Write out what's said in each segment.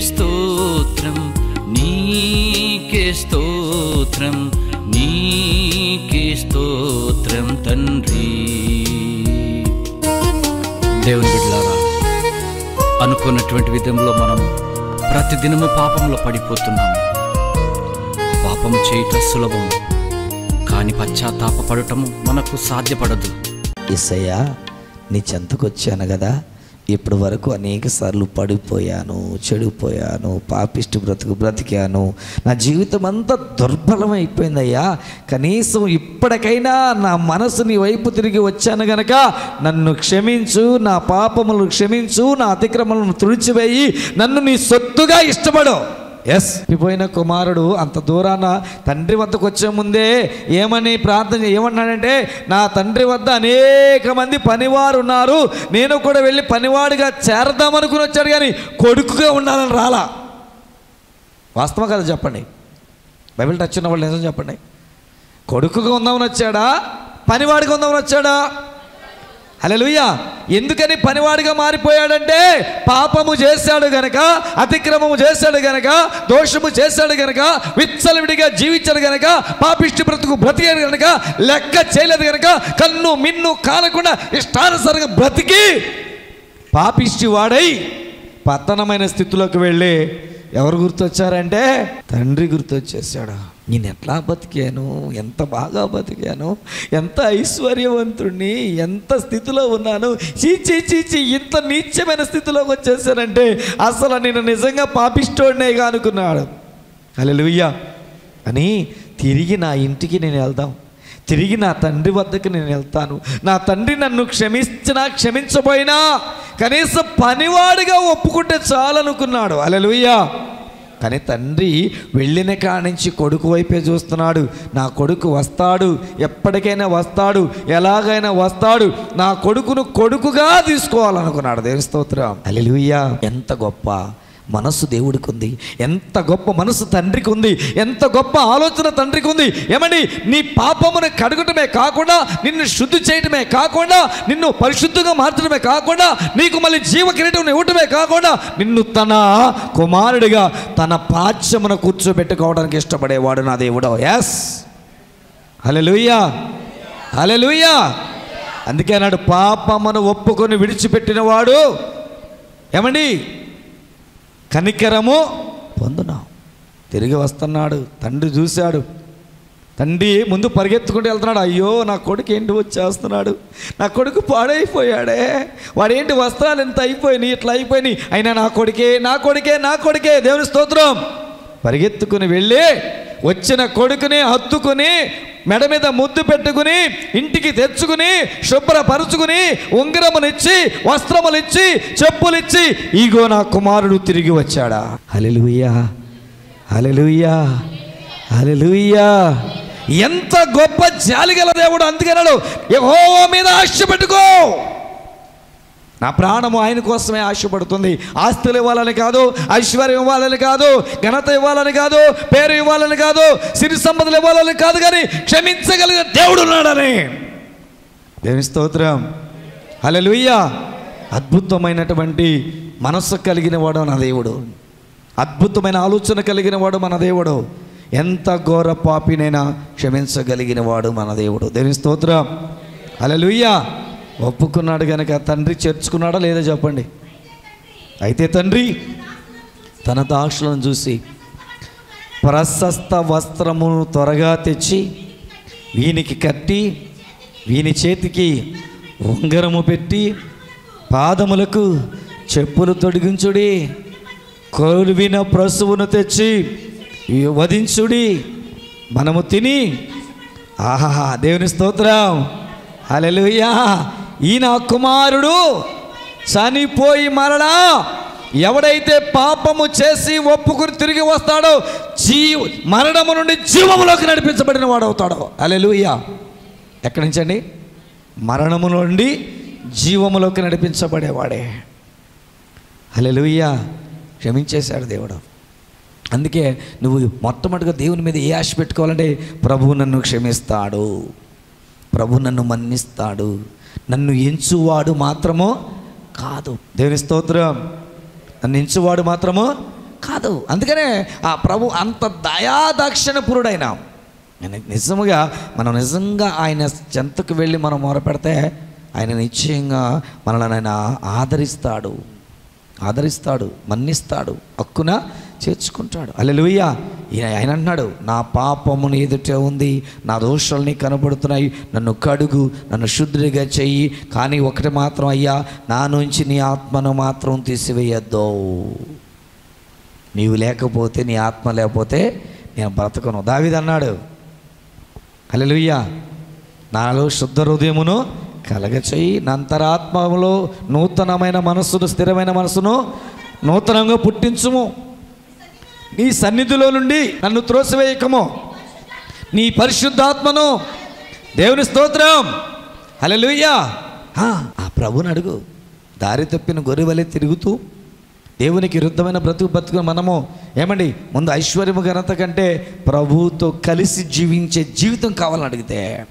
స్తోత్రం నీకే స్తోత్రం నీకే స్తోత్రం తండ్రి. దేవుని బిడ్డలారా అనుకున్నటువంటి విధంలో మనం ప్రతిదినము పాపంలో పడిపోతున్నాము. పాపం చేయటం సులభం కానీ పశ్చాత్తాపడటము మనకు సాధ్యపడదు. ఇసయ్యా నీ చెంతకొచ్చాను కదా ఇప్పటి వరకు అనేక సార్లు పడిపోయాను చెడిపోయాను పాపిష్టి బ్రతుకు బ్రతికాను. నా జీవితం అంతా దుర్బలమైపోయిందయ్యా కనీసం ఇప్పటికైనా నా మనసు నీ వైపు తిరిగి వచ్చాను గనక నన్ను క్షమించు నా పాపములు క్షమించు నా అతిక్రమలను తుడిచివేయి నన్ను నీ సొత్తుగా ఇష్టపడు. ఎస్ పోయిన కుమారుడు అంత దూరాన తండ్రి వద్దకు వచ్చే ముందే ఏమని ప్రార్థన ఏమన్నాడంటే నా తండ్రి వద్ద అనేక మంది పనివారు ఉన్నారు. నేను కూడా వెళ్ళి పనివాడిగా చేరదామనుకుని వచ్చాడు కానీ కొడుకుగా ఉండాలని రాలా. వాస్తవం కదా చెప్పండి. బైబిల్ టచ్ ఉన్న వాళ్ళు నిజం చెప్పండి. కొడుకుగా ఉందామని వచ్చాడా? పనివాడిగా ఉందామని వచ్చాడా? హల్లెలూయా. ఎందుకని పనివాడిగా మారిపోయాడంటే పాపము చేశాడు గనక అతిక్రమము చేశాడు గనక దోషము చేశాడు గనక విచ్చలవిడిగా జీవించాడు గనక పాపిష్టి బ్రతుకు బ్రతికాడు గనక లెక్క చేయలేదు గనక కన్ను మిన్ను కానకుండా ఇష్టానుసారంగా బ్రతికి పాపిష్టి వాడై పతనమైన స్థితిలోకి వెళ్ళి ఎవరు గుర్తొచ్చారంటే తండ్రి గుర్తొచ్చేసాడు నేను ఎట్లా బతికాను? ఎంత బాగా బతికాను? ఎంత ఐశ్వర్యవంతుడిని ఎంత స్థితిలో ఉన్నాను? చీచి చీచి ఇంత నీచమైన స్థితిలోకి వచ్చేసానంటే అసలు నేను నిజంగా పాపిష్టోడినేగా అనుకున్నాడు. అలెలుయ్యా అని తిరిగి నా ఇంటికి నేను వెళ్దాం. తిరిగి నా తండ్రి వద్దకు నేను వెళ్తాను. నా తండ్రి నన్ను క్షమించినా క్షమించబోయినా కనీసం పనివాడిగా ఒప్పుకుంటే చాలనుకున్నాడు. అలెలుయ్యా కానీ తండ్రి వెళ్ళిన కానించి కొడుకు వైపే చూస్తున్నాడు. నా కొడుకు వస్తాడు. ఎప్పటికైనా వస్తాడు. ఎలాగైనా వస్తాడు. నా కొడుకును కొడుకుగా తీసుకోవాలనుకున్నాడు. దేవస్తోత్రం అలెలుయ్యా ఎంత గొప్ప మనస్సు దేవుడికి ఉంది ఎంత గొప్ప మనసు తండ్రికి ఉంది ఎంత గొప్ప ఆలోచన తండ్రికి ఉంది ఏమండి నీ పాపమును కడగటమే కాకుండా నిన్ను శుద్ధి చేయటమే కాకుండా నిన్ను పరిశుద్ధంగా మార్చడమే కాకుండా నీకు మళ్ళీ జీవ కిరీటం ఇవ్వటమే కాకుండా నిన్ను తన కుమారుడిగా తన పాచ్యమున కూర్చోబెట్టుకోవడానికి ఇష్టపడేవాడు నా దేవుడు. ఎస్ హలెలుయ్యా హలెలుయ్యా అందుకే అన్నాడు పాపమును ఒప్పుకొని విడిచిపెట్టినవాడు. ఏమండి? కనికరము పొందునాం? తిరిగి వస్తున్నాడు తండ్రి చూశాడు. తండ్రి ముందు పరిగెత్తుకుంటూ వెళ్తున్నాడు. అయ్యో నా కొడుకు ఏంటి వచ్చేస్తున్నాడు? నా కొడుకు పాడైపోయాడే. వాడేంటి వస్త్రాలు ఎంత అయిపోయినాయి ఇట్లా అయిపోయినాయి? అయినా నా కొడుకే నా కొడుకే నా కొడుకే. దేవుని స్తోత్రం. పరిగెత్తుకుని వెళ్ళి వచ్చిన కొడుకుని హత్తుకుని మెడ మీద ముద్దు పెట్టుకుని ఇంటికి తెచ్చుకుని శుభ్రపరుచుకుని ఉంగరమునిచ్చి వస్త్రములిచ్చి చెప్పులిచ్చి ఈగో నా కుమారుడు తిరిగి వచ్చాడా. అలెలుయ్యా అలెలుయ్యా అలెలుయ్యా ఎంత గొప్ప జాలిగల దేవుడు అందుకన్నాడు యెహోవా మీద ఆశ పెట్టుకో. నా ప్రాణము ఆయన కోసమే ఆశపడుతుంది. ఆస్తులు ఇవ్వాలని కాదు ఐశ్వర్యం ఇవ్వాలని కాదు ఘనత ఇవ్వాలని కాదు పేరు ఇవ్వాలని కాదు సిరి సంపదలు ఇవ్వాలని కాదు కానీ క్షమించగలిగే దేవుడు ఉన్నాడని. దేవి స్తోత్రం. హల్లెలూయా. అద్భుతమైనటువంటి మనస్సు కలిగిన వాడు నా దేవుడు. అద్భుతమైన ఆలోచన కలిగిన వాడు మన దేవుడు. ఎంత ఘోర పాపినైనా క్షమించగలిగిన వాడు మన దేవుడు. దేవుని స్తోత్రం. హల్లెలూయా. ఒప్పుకున్నాడు కనుక తండ్రి చేర్చుకున్నాడా లేదా చెప్పండి? అయితే తండ్రి తన దాక్షలను చూసి ప్రశస్త వస్త్రమును త్వరగా తెచ్చి వీనికి కట్టి వీని చేతికి ఉంగరము పెట్టి పాదములకు చెప్పులు తొడిగించుడి కొలువిన ప్రసువును తెచ్చి వధించుడి. మనము తిని ఆహా దేవుని స్తోత్రం. హల్లెలూయా. ఈయన కుమారుడు చనిపోయి మరలా ఎవడైతే పాపము చేసి ఒప్పుకుని తిరిగి వస్తాడో జీ మరణము నుండి జీవములోకి నడిపించబడిన వాడవుతాడో. అలెలుయ్యా ఎక్కడి నుంచండి? మరణము నుండి జీవములోకి నడిపించబడేవాడే. హల్లెలూయా. క్షమించేశాడు దేవుడు. అందుకే నువ్వు మొట్టమొదటిగా దేవుని మీద ఏ ఆశ పెట్టుకోవాలంటే ప్రభు నన్ను క్షమిస్తాడు. ప్రభు నన్ను మన్నిస్తాడు. నన్ను ఎంచువాడు మాత్రమో కాదు. దేవుని స్తోత్రం. నన్ను ఎంచువాడు మాత్రమో కాదు. అందుకనే ఆ ప్రభు అంత దయాదాక్షిణపురుడైన ఆయన. నిజముగా మనం నిజంగా ఆయన చెంతకు వెళ్ళి మనం మొరపెడితే ఆయన నిశ్చయంగా మనల్ని ఆయన ఆదరిస్తాడు. ఆదరిస్తాడు మన్నిస్తాడు. హక్కున చేర్చుకుంటాడు. అల్లెలుయ్య ఆయన అంటున్నాడు నా పాపమును ఎదుటే ఉంది నా దోషాలని కనబడుతున్నాయి నన్ను కడుగు నన్ను శుద్ధిగా చెయ్యి కానీ ఒకటి మాత్రం అయ్యా నా నుంచి నీ ఆత్మను మాత్రం తీసివేయద్దు. నీవు లేకపోతే నీ ఆత్మ లేకపోతే నేను బ్రతకను. దావిదన్నాడు అల్లెలుయ్య నాలో శుద్ధ హృదయమును కలగచేయి నంతరాత్మలో నూతనమైన మనస్సును స్థిరమైన మనసును నూతనంగా పుట్టించుము. నీ సన్నిధిలో నుండి నన్ను త్రోసివేయకము. నీ పరిశుద్ధాత్మను దేవుని స్తోత్రం. హలలుయ్యా ఆ ఆ ప్రభుని అడుగు. దారి తప్పిన గొర్రెవలే తిరుగుతూ దేవునికి విరుద్ధమైన బ్రతుకు బ్రతుకు మనము ఏమండి? ముందు ఐశ్వర్యము ఘనత కంటే ప్రభువుతో కలిసి జీవించే జీవితం కావాలని అడిగితే.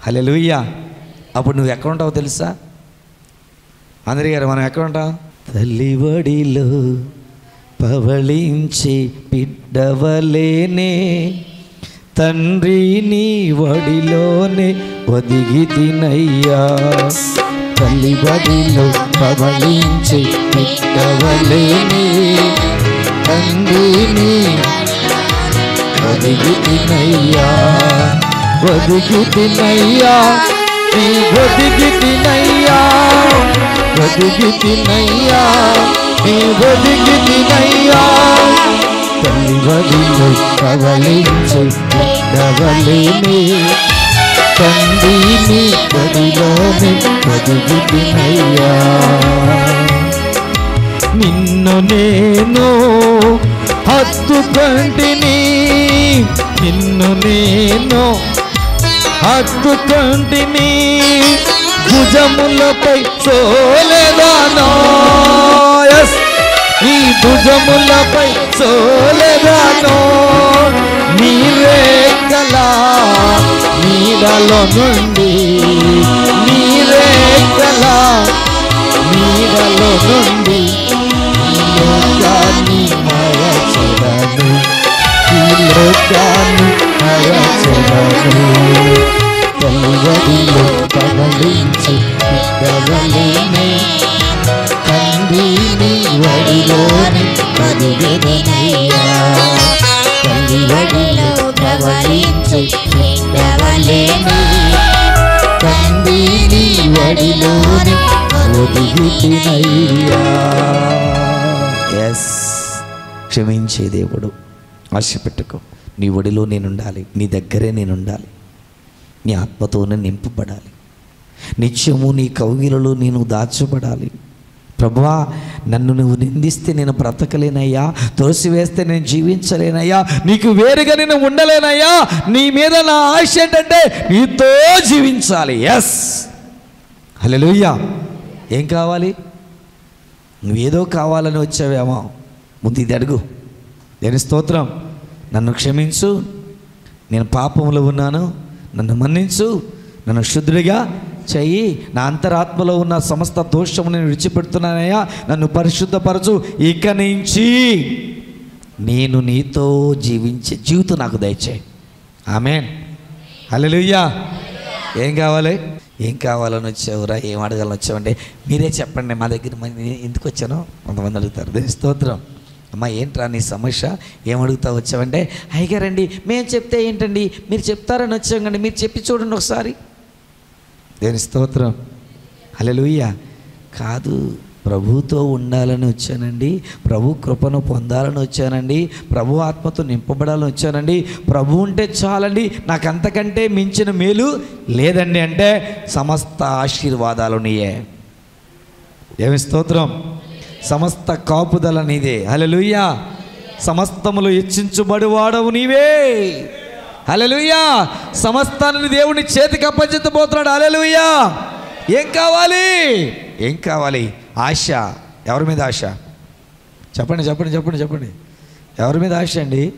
హల్లెలూయా. అప్పుడు నువ్వు ఎక్కడ ఉంటావో తెలుసా? అందరి గారు మనం ఎక్కడ ఉంటాం? తల్లి వడిలో పవళించి బిడ్డవలేనే. తండ్రి నీ వడిలోనే ఒదిగి తినయ్యా. తల్లి వడిలో పవళించి బిడ్డవలేనే. తండ్రి నీ ఒదిగి తినయ్యా. ఒదిగి తినయ్యా. నీ ఒదిగి తినయ్యా. ఒదిగి తినయ్యా. నీ ఒదిగి తినయ్యా తల్లి వదిలు కవలించు బిడ్డవలేని తండ్రి నీ గదిలోని నిన్ను నేను హత్తుకంటిని నిన్ను నేను హత్తుకంటిని భుజములపై సోలేదానో ఈ భుజములపై సోలెదాను నీవే కలా నీడలో నుండి నీవే కలా నీడలో నుండి. ఎస్ క్షమించే దేవుడు. ఆశ పెట్టుకో. నీ ఒడిలో నేనుండాలి. నీ దగ్గరే నేనుండాలి. నీ ఆత్మతోనే నింపబడాలి. నిత్యము నీ కౌగిలలో నేను దాచబడాలి. ప్రభువా నన్ను నువ్వు నిందిస్తే నేను బ్రతకలేనయ్యా. తోసివేస్తే నేను జీవించలేనయ్యా. నీకు వేరుగా నేను ఉండలేనయ్యా. నీ మీద నా ఆశ ఏంటంటే నీతో జీవించాలి. ఎస్ హలో ఏం కావాలి? నువ్వేదో కావాలని వచ్చావేమో ముందు ఇది అడుగు. దేని స్తోత్రం. నన్ను క్షమించు. నేను పాపంలో ఉన్నాను. నన్ను మన్నించు. నన్ను శుద్ధుడిగా చెయ్యి నా అంతరాత్మలో ఉన్న సమస్త దోషము నేను విడిచిపెడుతున్నానయ్యా. నన్ను పరిశుద్ధపరచు. ఇక నుంచి నేను నీతో జీవించే జీవితం నాకు దయచేయి. ఆమెన్. హల్లెలూయా. ఏం కావాలి? ఏం కావాలని వచ్చావురా? ఏం అడగాలని వచ్చావంటే మీరే చెప్పండి మా దగ్గర ఎందుకు వచ్చాను? కొంతమంది అడుగుతారు. దేని స్తోత్రం. అమ్మ ఏంట్రా నీ సమస్య? ఏం అడుగుతా వచ్చావంటే అయ్యగారండి మేము చెప్తే ఏంటండి? మీరు చెప్తారని వచ్చాం కండి మీరు చెప్పి చూడండి ఒకసారి. దేని స్తోత్రం. హల్లెలూయా. కాదు ప్రభుతో ఉండాలని వచ్చానండి. ప్రభు కృపను పొందాలని వచ్చానండి. ప్రభు ఆత్మతో నింపబడాలని వచ్చానండి. ప్రభు ఉంటే చాలండి. నాకు అంతకంటే మించిన మేలు లేదండి అంటే సమస్త ఆశీర్వాదాలు నీయే. ఏమి స్తోత్రం? సమస్త కాపుదల నీదే. హలలుయ్యా సమస్తములు హెచ్చించుబడి వాడవు నీవే. హల్లెలూయా. సమస్తాన్ని దేవుని చేతికి అప్పచెత్తబోతున్నాడు. హల్లెలూయా. ఏం కావాలి? ఏం కావాలి? ఆశ. ఎవరి మీద ఆశ? చెప్పండి చెప్పండి చెప్పండి చెప్పండి. ఎవరి మీద ఆశ అండి?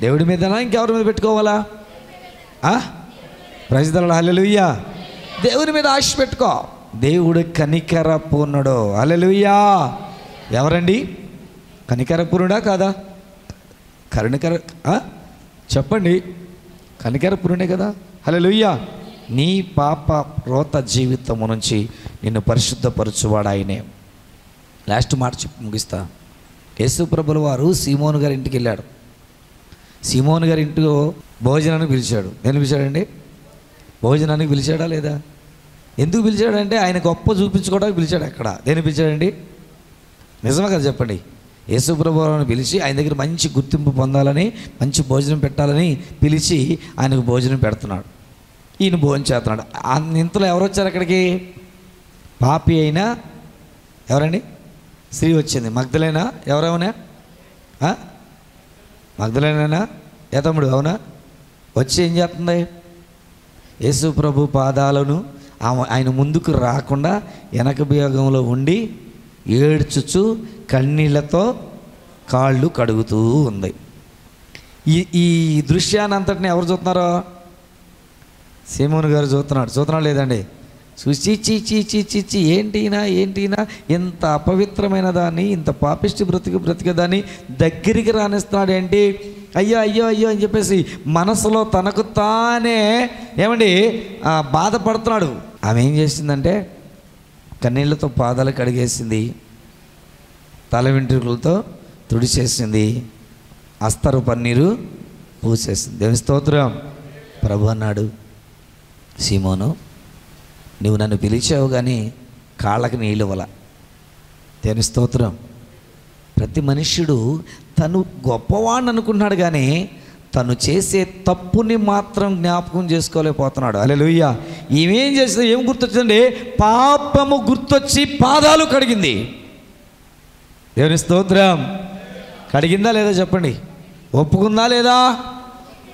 దేవుడి మీదనా? ఇంకెవరి మీద పెట్టుకోవాలా? ప్రజల హల్లెలూయా దేవుని మీద ఆశ పెట్టుకో. దేవుడు కనికర పూర్ణుడు హల్లెలూయా ఎవరండి? కనికర పూర్ణుడా కాదా? కరుణకర చెప్పండి. కనికర పూర్ణే కదా? హల్లెలూయా నీ పాప రోత జీవితము నుంచి నిన్ను పరిశుద్ధపరచువాడు ఆయనే లాస్ట్ మాట చెప్పి ముగిస్తా. యేసు ప్రభుల వారు సీమోను గారి ఇంటికి వెళ్ళాడు. సీమోను గారి ఇంటిలో భోజనానికి పిలిచాడు. నేను పిలిచాడండి? భోజనానికి పిలిచాడా లేదా? ఎందుకు పిలిచాడంటే ఆయన గొప్ప చూపించుకోవడానికి పిలిచాడు అక్కడ. దేని పిలిచాడండి? నిజమే కదా చెప్పండి. యేసుప్రభుని పిలిచి ఆయన దగ్గర మంచి గుర్తింపు పొందాలని మంచి భోజనం పెట్టాలని పిలిచి ఆయనకు భోజనం పెడుతున్నాడు. ఈయన భోజనం చేస్తున్నాడు. ఇంతలో ఎవరు వచ్చారు అక్కడికి? పాపి అయినా ఎవరండి? స్త్రీ వచ్చింది. మగ్ధలేనా? ఎవరెవనా? మగ్ధలేనా ఏ తమ్ముడు? అవునా? వచ్చి ఏం చేస్తుంది? యేసు ప్రభు పాదాలను ఆమె ఆయన ముందుకు రాకుండా వెనక భాగంలో ఉండి ఏడ్చుచు కన్నీళ్ళతో కాళ్ళు కడుగుతూ ఉంది. ఈ ఈ దృశ్యాన్ని అంతటిని ఎవరు చూస్తున్నారో? సీమోన్ గారు చూస్తున్నాడు. చూస్తున్నాడు లేదండి? చూసి చీచి చీ చీ ఏంటినా ఏంటినా? ఇంత అపవిత్రమైన దాన్ని ఇంత పాపిష్టి బ్రతికి బ్రతికేదాన్ని దగ్గరికి రానిస్తున్నాడేంటి? అయ్యో అయ్యో అయ్యో అని చెప్పేసి మనసులో తనకు తానే ఏమండి బాధపడుతున్నాడు. ఆమె ఏం చేసిందంటే కన్నీళ్ళతో పాదాలు కడిగేసింది తల వెంట్రుకలతో తుడిచేసింది అస్తరు పన్నీరు పూసేసింది. దేవి స్తోత్రం. ప్రభు అన్నాడు సీమోను నువ్వు నన్ను పిలిచావు కానీ కాళ్ళకి నీళ్ళు ఇవ్వల. దేవుని స్తోత్రం. ప్రతి మనుష్యుడు తను గొప్పవాడిని అనుకుంటున్నాడు కానీ తను చేసే తప్పుని మాత్రం జ్ఞాపకం చేసుకోలేకపోతున్నాడు. అలే లుయ్య ఈమెం చేసింది ఏం గుర్తొచ్చిందండి పాపము గుర్తొచ్చి పాదాలు కడిగింది. దేవుని స్తోత్రం. కడిగిందా లేదా చెప్పండి? ఒప్పుకుందా లేదా?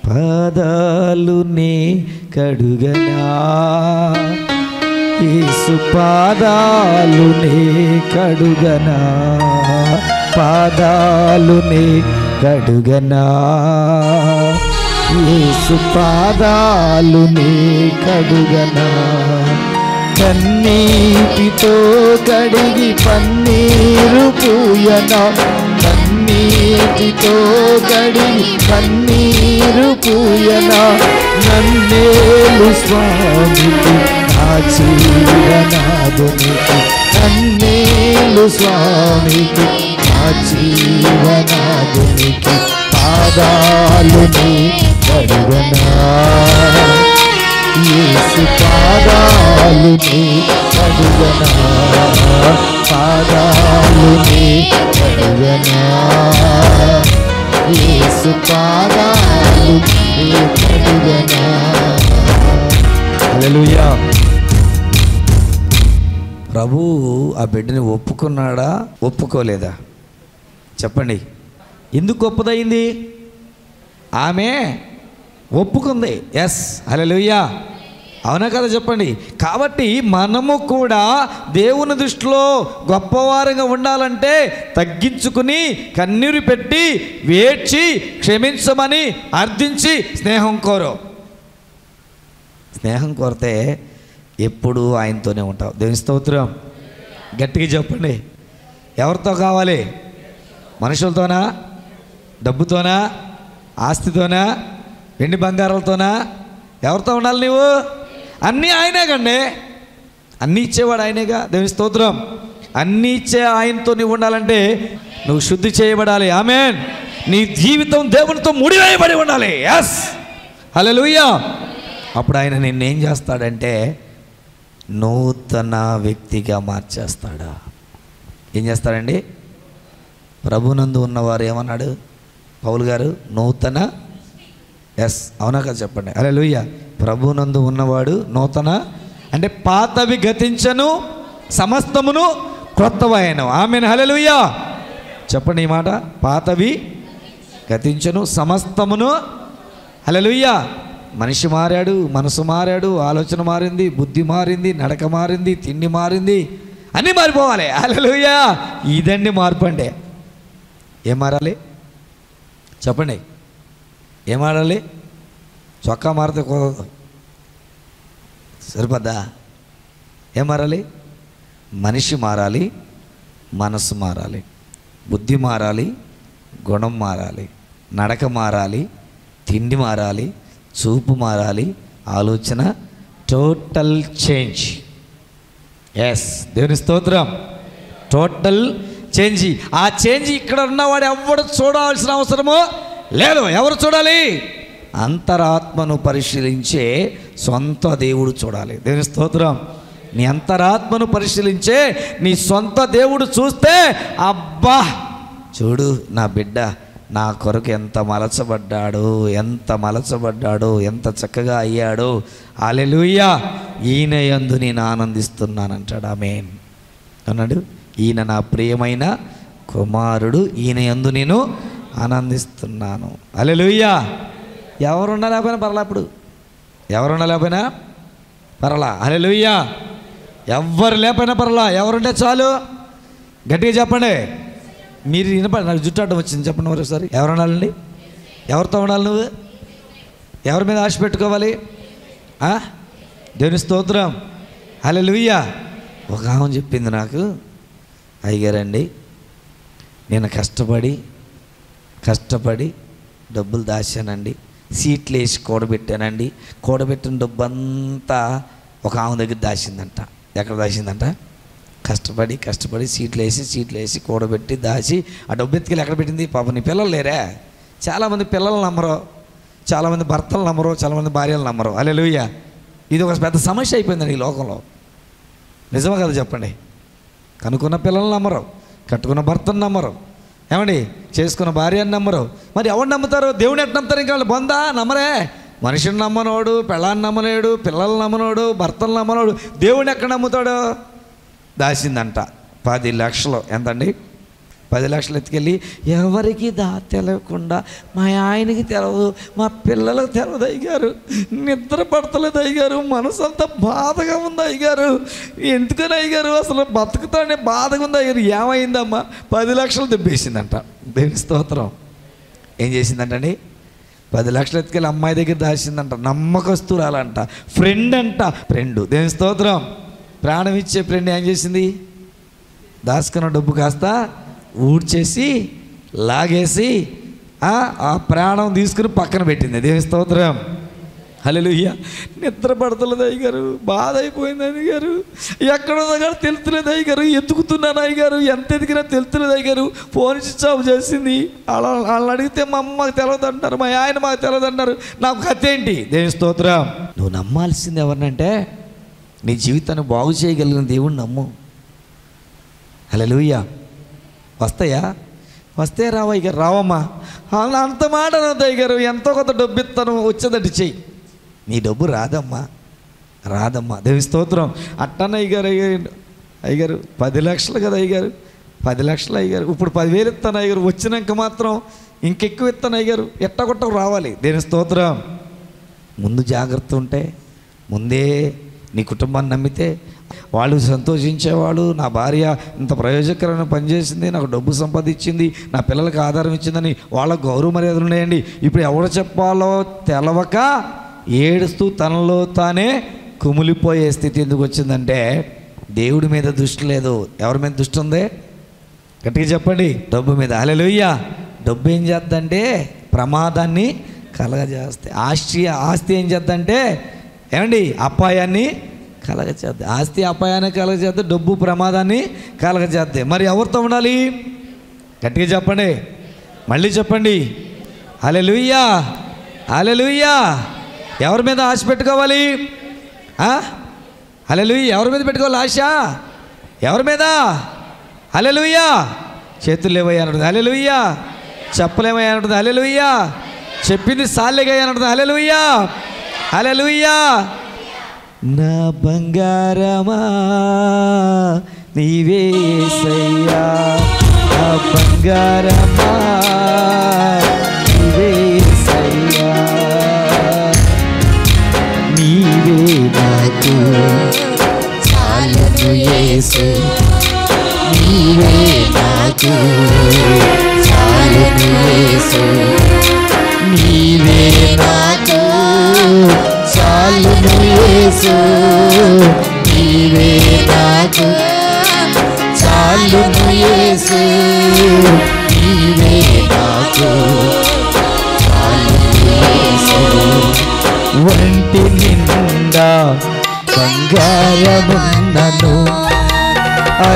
పాదాలు నే కడుగనా. యేసు పాదాలు నే కడుగనా? పాదాలు నే కడుగనా? యేసు పాదాలు నే కడుగనా? కన్నీటితో కడిగి పన్నీరు పూయనా? కన్నీటితో కడిగి పన్నీరు పూయనా? నన్నేలు స్వామి నా జీవనాదునికి నన్నేలు స్వామికి నా జీవనాథునికి పాదాలు కడుగనా. యేసు పాదాలుని కడుగనా. పాదాలుని కడుగనా. యేసు పాదాలుని కడుగనా. అలెలుయా ప్రభు ఆ బిడ్డని ఒప్పుకున్నాడా? ఒప్పుకోలేదా? చెప్పండి. ఎందుకు గొప్పదైంది ఆమె ఒప్పుకుంది. ఎస్ అలెలుయ్యా అవునా కదా చెప్పండి. కాబట్టి మనము కూడా దేవుని దృష్టిలో గొప్పవారంగా ఉండాలంటే తగ్గించుకుని కన్నీరు పెట్టి వేడ్చి క్షమించమని అర్థించి స్నేహం కోరు. స్నేహం కోరితే ఎప్పుడు ఆయనతోనే ఉంటావు. దేవుని స్తోత్రం. గట్టిగా చెప్పండి. ఎవరితో కావాలి? మనుషులతోనా? డబ్బుతోనా? ఆస్తితోనా? వెండి బంగారాలతోనా? ఎవరితో ఉండాలి నీవు? అన్నీ ఆయనే కండి. అన్నీ ఇచ్చేవాడు ఆయనేగా. దేవుని స్తోత్రం. అన్నీ ఇచ్చే ఆయనతో నీవు ఉండాలంటే నువ్వు శుద్ధి చేయబడాలి. ఆమెన్. నీ జీవితం దేవునితో ముడివేయబడి ఉండాలి. ఎస్ హల్లెలూయా అప్పుడు ఆయన నిన్నేం చేస్తాడంటే నూతన వ్యక్తిగా మార్చేస్తాడా. ఏం చేస్తాడండి? ప్రభునందు ఉన్నవారు ఏమన్నాడు? పౌలు గారు నూతన ఎస్. అవునా కదా చెప్పండి. అరే లూయ్య ప్రభునందు ఉన్నవాడు నూతన అంటే పాతవి గతించను సమస్తమును క్రొత్తవాయను ఆమెను. హలలుయ్యా చెప్పండి ఈ మాట. పాతవి గతించను సమస్తమును. హలలుయ్యా మనిషి మారాడు మనసు మారాడు ఆలోచన మారింది బుద్ధి మారింది నడక మారింది తిండి మారింది అన్నీ మారిపోవాలి. అలలుయా ఇదండి మార్పు అంటే ఏం మారాలి? చెప్పండి. ఏం మారాలి? చొక్కా మారితే కుదరదు సరిపోద్దా? ఏం మారాలి? మనిషి మారాలి మనసు మారాలి బుద్ధి మారాలి గుణం మారాలి నడక మారాలి తిండి మారాలి చూపు మారాలి ఆలోచన టోటల్ చేంజ్ ఎస్ దేవుని స్తోత్రం. టోటల్ చేంజ్ ఆ చేంజ్ ఇక్కడ ఉన్నవాడు ఎవడు చూడాల్సిన అవసరమో లేదు. ఎవరు చూడాలి? అంతరాత్మను పరిశీలించే సొంత దేవుడు చూడాలి. దేవుని స్తోత్రం. నీ అంతరాత్మను పరిశీలించే నీ సొంత దేవుడు చూస్తే అబ్బా! చూడు నా బిడ్డ నా కొరకు ఎంత మలచబడ్డాడు ఎంత మలచబడ్డాడు ఎంత చక్కగా అయ్యాడో. అలెలుయ్యా ఈయన యందు నేను ఆనందిస్తున్నానంటాడు. ఆమెన్. అన్నాడు ఈయన నా ప్రియమైన కుమారుడు ఈయన యందు నేను ఆనందిస్తున్నాను. అలెలుయ్యా ఎవరున్నా లేకపోయినా పర్లా ఇప్పుడు. ఎవరున్నా లేకపోయినా పర్లా. అలెలుయ్యా ఎవ్వరు లేకపోయినా పర్లా. ఎవరుంటే చాలు. గట్టిగా చెప్పండి. మీరు వినపడి నాకు జుట్టు అడ్డం వచ్చింది. చెప్పండి మరోసారి ఎవరు అనాలండి? ఎవరితో ఉండాలి నువ్వు? ఎవరి మీద ఆశ పెట్టుకోవాలి? దేవుని స్తోత్రం. హలో లుయ్యా ఒక ఆమె చెప్పింది నాకు. అయ్యారండి నేను కష్టపడి కష్టపడి డబ్బులు దాచానండి. సీట్లు వేసి కూడబెట్టానండి. కూడబెట్టిన డబ్బు అంతా ఒక ఆమె దగ్గర దాచిందంట. ఎక్కడ దాచిందంట? కష్టపడి కష్టపడి సీట్లు వేసి సీట్లు వేసి కూడబెట్టి దాచి ఆ డబ్బు ఎత్తుకెళ్ళి ఎక్కడ పెట్టింది? పాప నీ పిల్లలు లేరా. చాలామంది పిల్లలు నమ్మరు. చాలామంది భర్తలు నమ్మరు. చాలామంది భార్యలు నమ్మరు. అలే ఇది ఒక పెద్ద సమస్య అయిపోయిందండి ఈ లోకంలో. నిజమే కదా చెప్పండి? కనుక్కున్న పిల్లల్ని నమ్మరు. కట్టుకున్న భర్తను నమ్మరు. ఏమండి? చేసుకున్న భార్యను నమ్మరు. మరి ఎవరు నమ్ముతారు? దేవుని ఎట్ట నమ్ముతారు? ఇంకా వాళ్ళు బొందా? నమ్మరే. మనిషిని నమ్మనోడు పెళ్ళాన్ని నమ్మలేడు పిల్లల్ని నమ్మనోడు భర్తలు నమ్మనోడు. దేవుని ఎక్కడ నమ్ముతాడు? దాసిందంట. పది లక్షలు. ఎంతండి? పది లక్షలు ఎత్తుకెళ్ళి ఎవరికి దా తెలియకుండా మా ఆయనకి తెలవదు మా పిల్లలకు తెలవదు అయ్యారు నిద్ర పడతలేదు అయ్యారు మనసు అంతా బాధగా ఉంది అయ్యారు ఎందుకని అయ్యారు అసలు బతుకుతానే బాధగా ఉంది అయ్యారు ఏమైందమ్మా? పది లక్షలు దెబ్బేసిందంట. దేవుని స్తోత్రం. ఏం చేసిందంటండి? పది లక్షలు ఎత్తుకెళ్ళి అమ్మాయి దగ్గర దాచిందంట నమ్మకస్తురాలంట. ఫ్రెండ్ అంట. ఫ్రెండ్ దేని స్తోత్రం. ప్రాణం ఇచ్చే ఫ్రెండ్ ఏం చేసింది? దాచుకున్న డబ్బు కాస్త ఊడ్చేసి లాగేసి ఆ ప్రాణం తీసుకుని పక్కన పెట్టింది. దేవి స్తోత్రం. హలోయ నిద్ర పడతలేదు అయ్యగారు. బాధ అయిపోయింది అయ్యగారు. ఎక్కడో దగ్గర తెలుతులేదు అయ్యగారు. ఎత్తుకుతున్నాను అయ్యగారు. ఎంత ఎదిగినా తెలుతులేదు అయ్యగారు. ఫోన్ స్విచ్ చేసింది. వాళ్ళ వాళ్ళని అడిగితే మా అమ్మ మాకు తెలియదు అంటారు. మా ఆయన మాకు తెలియదు అంటారు. నాకు కథ ఏంటి? దేవి స్తోత్రం. నువ్వు నమ్మాల్సింది ఎవరినంటే నీ జీవితాన్ని బాగు చేయగలిగిన దేవుణ్ణి నమ్ము. హల్లెలూయా. వస్తాయా? వస్తే రావా ఇక రావమ్మా. అంత మాట అనొద్దు అయ్యగారు ఎంతో కొంత డబ్బు ఇస్తాను వచ్చేదట్టు చెయ్యి. నీ డబ్బు రాదమ్మా. రాదమ్మా. దేవి స్తోత్రం. అట్టన్న అయ్యగారు అయ్యారు అయ్యగారు పది లక్షలు కదా అయ్యగారు? పది లక్షలు అయ్యారు ఇప్పుడు పదివేలు ఇస్తాను అయ్యగారు. వచ్చినాక మాత్రం ఇంకెక్కువ ఇస్తాను అయ్యగారు. ఎట్టగొట్టకు రావాలి. దేని స్తోత్రం. ముందు జాగ్రత్త ఉంటే ముందే నీ కుటుంబాన్ని నమ్మితే వాళ్ళు సంతోషించేవాళ్ళు నా భార్య ఇంత ప్రయోజకరమైన పనిచేసింది నాకు డబ్బు సంపాదించింది నా పిల్లలకు ఆధారం ఇచ్చిందని వాళ్ళ గౌరవ మర్యాదలు ఉన్నాయండి. ఇప్పుడు ఎవరు చెప్పాలో తెలవక ఏడుస్తూ తనలో తానే కుమిలిపోయే స్థితి ఎందుకు వచ్చిందంటే దేవుడి మీద దృష్టి లేదు. ఎవరి మీద దృష్టి ఉంది? గట్టిగా చెప్పండి. డబ్బు మీద. అలెలుయ్యా డబ్బు ఏం చేద్దంటే ప్రమాదాన్ని కలగజేస్తాయి. ఆస్తి ఆస్తి ఏం చేద్దంటే ఏమండి? అపాయాన్ని కలగచేద్ది ఆస్తి అపాయాన్ని కలగచేద్ది డబ్బు ప్రమాదాన్ని కలగచేద్ది మరి ఎవరితో ఉండాలి? గట్టిగా చెప్పండి. మళ్ళీ చెప్పండి. అలే లూయ్యా అలే లూయ్యా ఎవరి మీద ఆశ పెట్టుకోవాలి? అలే అలెలుయ్య ఎవరి మీద పెట్టుకోవాలి ఆశ? ఎవరి మీద? అలే లూయ్యా చేతులు లేవయ్యా అంటుంది అలెలుయ్యా చెప్పలేమయ్యా అంటుంది లూయ్యా చెప్పింది సాలేగా అంటుంది అలెలుయ్యా అలెలుయ్యా నా బంగారమా నీవే ఏసయ్యా నా బంగారమా నీవే ఏసయ్యా నీవే నాకు. చాలును యేసు. నీవే నాకు.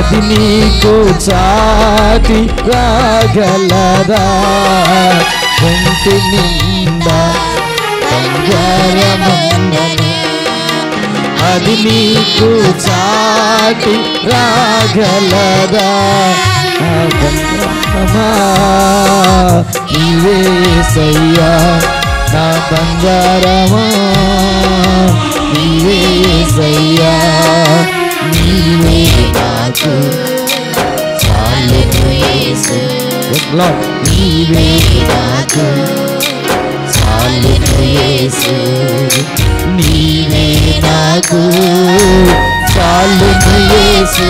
అది నీకు చాటి రాగలరా వంటి నిండా బంగారమున్నను అది నీకు చాటి రాగలరా ఆ సయ్యా నా బంగారమా? ఇవే సయ్యా నీవే నీవే నాకు చాలును యేసు. నీవే నాకు చాలును యేసు.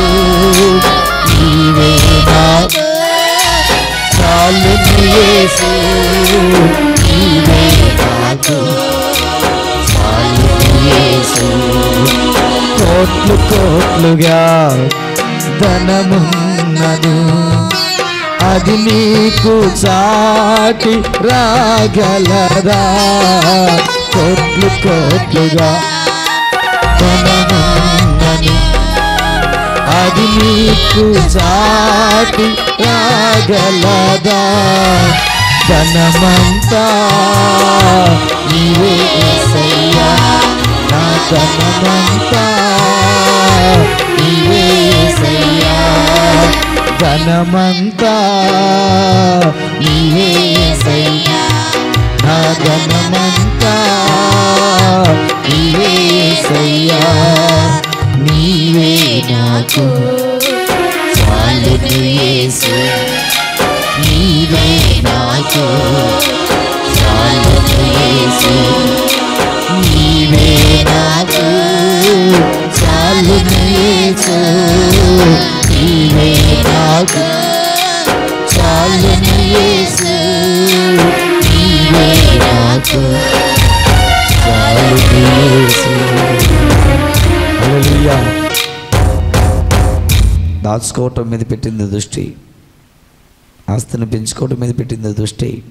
నీవే నాకు చాలును యేసు. నీవే నాకు చాలును యేసు. కోట్లు కోట్లుగా ధనమున్నదు. అది నీకు చాటి రాగలరా? కోట్లు కోట్లుగా ధనమున్నది అది నీకు చాటి రాగలదా? ధనమంతా నీవే యేసయ్యా నా ధనమంతా ధనమంతా నీవే నా ధనమంతా నీవే నీవే నాకు చాలును యేసు. నీవే నాకు చాలును యేసు. నీవే నాకు చాలును యేసు. నీవే నాకు యేసు. నీవే నాకు యేసు. హల్లెలూయా. దాచుకోవటం మీద పెట్టింది దృష్టి. ఆస్తిని పెంచుకోవటం మీద పెట్టింది దృష్టి.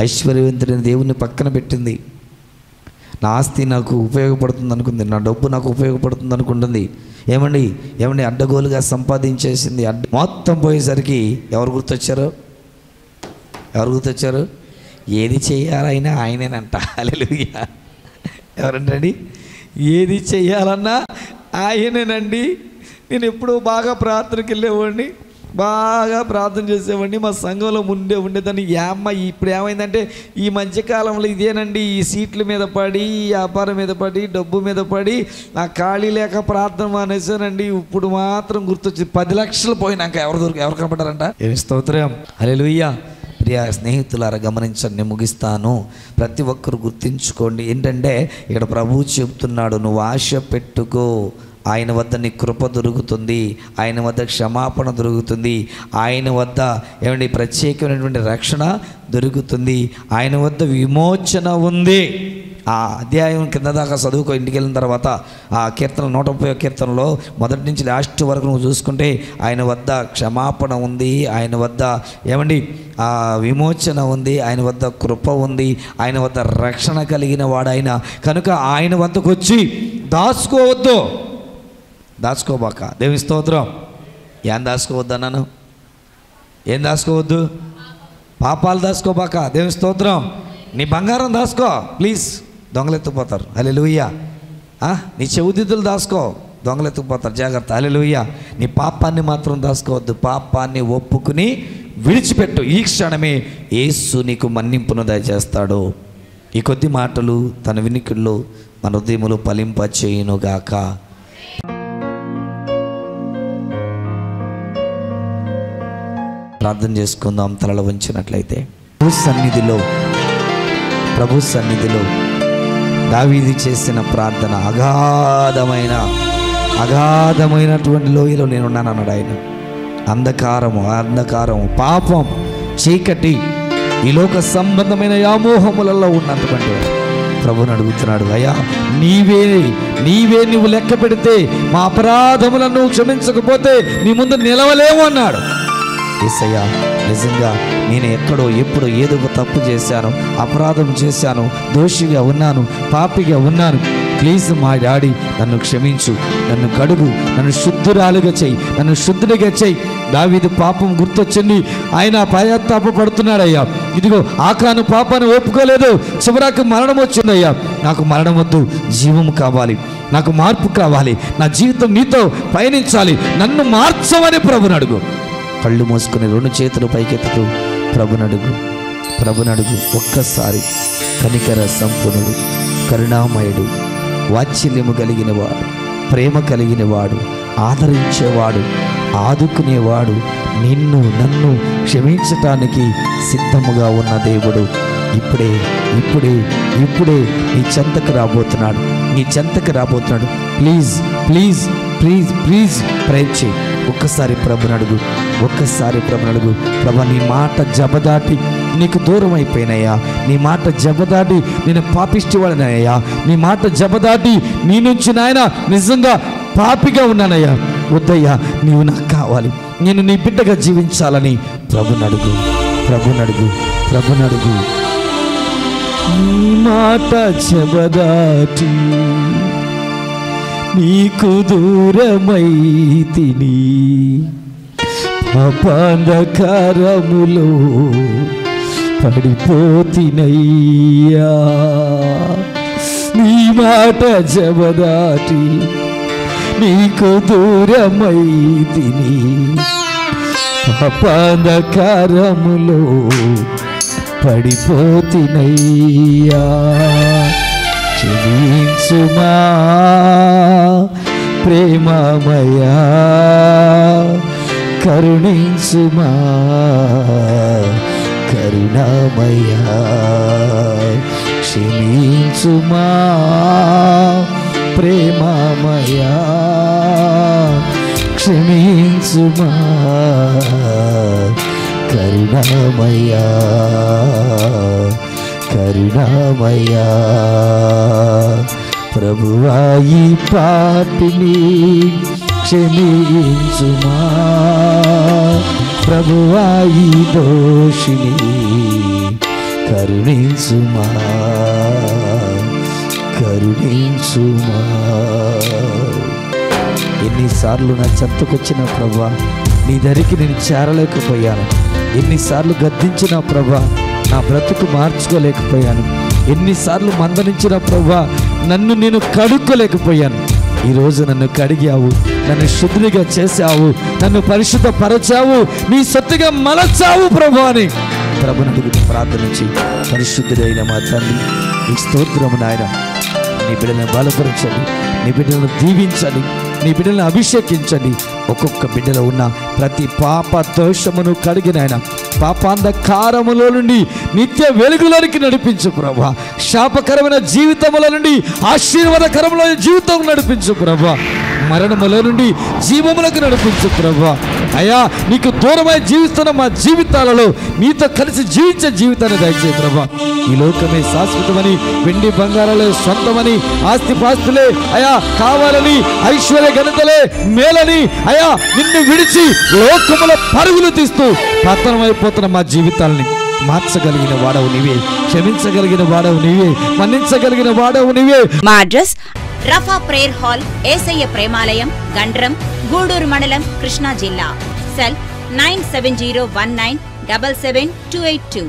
ఐశ్వర్యవంతుడైన దేవుని పక్కన పెట్టింది. నా ఆస్తి నాకు ఉపయోగపడుతుంది అనుకుంది నా డబ్బు నాకు ఉపయోగపడుతుంది అనుకుంటుంది ఏమండి? ఏమండి? అడ్డగోలుగా సంపాదించేసింది అడ్డ మొత్తం పోయేసరికి ఎవరు గుర్తొచ్చారు? ఎవరు గుర్తొచ్చారు? ఏది చేయాలైనా ఆయనేనంట. హల్లెలూయా. ఎవరంటండి ఏది చేయాలన్నా ఆయనేనండి. నేను ఎప్పుడూ బాగా ప్రార్థనకి వెళ్ళేవాడిని. బాగా ప్రార్థన చేసేవాడిని. మా సంఘంలో ముందే ఉండేదాన్ని. యామ్మ ఇప్పుడు ఏమైందంటే ఈ మధ్యకాలంలో ఇదేనండి ఈ సీట్ల మీద పడి ఈ వ్యాపారం మీద పడి డబ్బు మీద పడి నా ఖాళీ లేక ప్రార్థన మానేసానండి ఇప్పుడు మాత్రం గుర్తొచ్చి పది లక్షలు పోయినాక ఎవరు దొరికి ఎవరు కనపడారంట ఏమి స్తోత్రం. హల్లెలూయా. ప్రియ స్నేహితులారా గమనించండి నేను ముగిస్తాను. ప్రతి ఒక్కరు గుర్తించుకోండి. ఏంటంటే ఇక్కడ ప్రభువు చెప్తున్నాడు నువ్వు ఆశ పెట్టుకో. ఆయన వద్ద నీ కృప దొరుకుతుంది. ఆయన వద్ద క్షమాపణ దొరుకుతుంది. ఆయన వద్ద ఏమండి ప్రత్యేకమైనటువంటి రక్షణ దొరుకుతుంది. ఆయన వద్ద విమోచన ఉంది. ఆ అధ్యాయం కింద దాకా చదువుకో ఇంటికి వెళ్ళిన తర్వాత ఆ కీర్తన నూట ముప్పై కీర్తనలో మొదటి నుంచి లాస్ట్ వరకు నువ్వు చూసుకుంటే ఆయన వద్ద క్షమాపణ ఉంది. ఆయన వద్ద ఏమండి ఆ విమోచన ఉంది. ఆయన వద్ద కృప ఉంది. ఆయన వద్ద రక్షణ కలిగిన వాడు కనుక ఆయన వద్దకు వచ్చి దాచుకోవద్దు. దాచుకోబాక. దేవి స్తోత్రం. ఏం దాచుకోవద్దు అన్నాను? ఏం దాచుకోవద్దు? పాపాలు దాచుకోబాక. దేవి స్తోత్రం. నీ బంగారం దాచుకో. ప్లీజ్ దొంగలెత్తుకుపోతారు. అలే నీ చెవుదిద్దులు దాచుకో. దొంగలెత్తుకుపోతారు. జాగ్రత్త. అలే నీ పాపాన్ని మాత్రం దాచుకోవద్దు. పాపాన్ని ఒప్పుకుని విడిచిపెట్టు. ఈ క్షణమే ఏసు నీకు మన్నింపును దయచేస్తాడు. ఈ కొద్ది మాటలు తన వినికిళ్ళు మన హృదయములు ఫలింప చేయునుగాక ప్రార్థన చేసుకుందాం తలలో ఉంచినట్లయితే. ప్రభు సన్నిధిలో ప్రభు సన్నిధిలో దావీది చేసిన ప్రార్థన అగాధమైన అగాధమైనటువంటి లోయలో నేనున్నాను అన్నాడు ఆయన. అంధకారము అంధకారము పాపం చీకటి ఈ లోక సంబంధమైన వ్యామోహములలో ఉన్నటువంటి ప్రభుని అడుగుతున్నాడు అయ్యా నీవే నీవే నువ్వు లెక్క పెడితే మా అపరాధములను క్షమించకపోతే నీ ముందు నిలవలేము అన్నాడు. ఏసయ్యా నిజంగా నేను ఎక్కడో ఎప్పుడు ఏదో తప్పు చేశాను అపరాధం చేశాను దోషిగా ఉన్నాను పాపిగా ఉన్నాను. ప్లీజ్ మా డాడీ నన్ను క్షమించు నన్ను కడుగు నన్ను శుద్ధురాలుగా చెయ్యి నన్ను శుద్ధుడిగా చెయ్యి దావీదు పాపం గుర్తొచ్చింది. ఆయన పశ్చాత్తాప పడుతున్నాడయ్యా ఇదిగో ఆకాను పాపాన్ని ఒప్పుకోలేదు. చివరాకు మరణం వచ్చిందయ్యా. నాకు మరణం వద్దు జీవం కావాలి. నాకు మార్పు కావాలి. నా జీవితం నీతో పయనించాలి. నన్ను మార్చమని ప్రభుని అడుగు. కళ్ళు మూసుకుని రెండు చేతులు పైకెత్తుతూ ప్రభునడుగు ప్రభునడుగు ఒక్కసారి కనికర సంపన్నుడు కరుణామయుడు వాత్సల్యము కలిగిన వాడు ప్రేమ కలిగిన వాడు ఆదరించేవాడు ఆదుకునేవాడు నిన్ను నన్ను క్షమించటానికి సిద్ధముగా ఉన్న దేవుడు ఇప్పుడే ఇప్పుడే ఇప్పుడే నీ చెంతకు రాబోతున్నాడు నీ చెంతకు రాబోతున్నాడు. Please please please please prayer చేయి. ఒక్కసారి ప్రభుని అడుగు ఒక్కసారి ప్రభుని అడుగు. ప్రభా నీ మాట జబదాటి నీకు దూరం అయిపోయినయ్యా నీ మాట జబదాటి నేను పాపిష్టివాడినయ్యా. నీ మాట జబదాటి నీ నుంచి నాయన నిజంగా పాపిగా ఉన్నానయ్యా. వద్దయ్యా నీవు నాకు కావాలి. నేను నీ బిడ్డగా జీవించాలని ప్రభుని అడుగు ప్రభుని అడుగు ప్రభుని అడుగు. నీ మాట జబదాటి నీకు దూరమైతిని. అపాంధకారములో పడిపోతినయ్యా. నీ మాట జబదాటి నీకు దూరమైతిని. అపాంధకారములో పడిపోతినయ్యా. క్షమించుమా. ప్రేమమయా కరుణించుమా. కరుణామయా క్షమించుమా. ప్రేమమయా క్షమించుమా. కరుణామయా కరుణామయ్యా ప్రభువా ఈ పాపిని క్షమించుమా. ప్రభువా ఈ దోషిని కరుణించుమా. కరుణించుమా. ఎన్నిసార్లు నా చెంతకొచ్చిన ప్రభా నీ దరికి నేను చేరలేకపోయాను. ఎన్నిసార్లు గద్దించిన ప్రభా నా బ్రతుకు మార్చుకోలేకపోయాను. ఎన్నిసార్లు మందలించిన ప్రభా నన్ను నేను కడుక్కోలేకపోయాను. ఈరోజు నన్ను కడిగావు నన్ను శుద్ధిగా చేశావు నన్ను పరిశుద్ధపరచావు నీ సొత్తుగా మలచావు ప్రభు అని. ప్రభుని అడుగుతూ ప్రార్థనించి పరిశుద్ధుడైన మా తండ్రి నీ స్తోత్రము నాయన నీ బిడ్డలను బలపరచండి నీ బిడ్డలను దీవించండి నీ బిడ్డలను అభిషేకించండి. ఒక్కొక్క బిడ్డలో ఉన్న ప్రతి పాప దోషమును కడిగినాయన. పాపాంధకారములో నుండి నిత్య వెలుగులోనికి నడిపించు ప్రభా. శాపకరమైన జీవితముల నుండి ఆశీర్వాదకరములో జీవితం నడిపించు ప్రభా. మరణముల నుండి జీవములకు నడిపించు ప్రభా. అయ్యా నీకు దూరమై జీవిస్తున్న మా జీవితాలలో నీతో కలిసి జీవించే జీవితాన్ని దయచే ప్రభా. ఈ లోకమే శాశ్వతమని వెండి బంగారాలే సొంతమని ఆస్తి పాస్తులే అయా కావాలని ఐశ్వర్య ఘనతలే మేలని అయా నిన్ను విడిచి లోకముల పరుగులు తీస్తూ పతనమైపోతున్న మా జీవితాలని మార్చగలిగిన వాడవు నీవే క్షమించగలిగిన వాడవు నీవే మన్నించగలిగిన వాడవు నీవే. మా అడ్రస్ రఫా ప్రేయర్ హాల్ ఏసయ్య ప్రేమాలయం గండ్రం గూడూరు మండలం కృష్ణా జిల్లా cell nine seven zero one nine double seven two eight two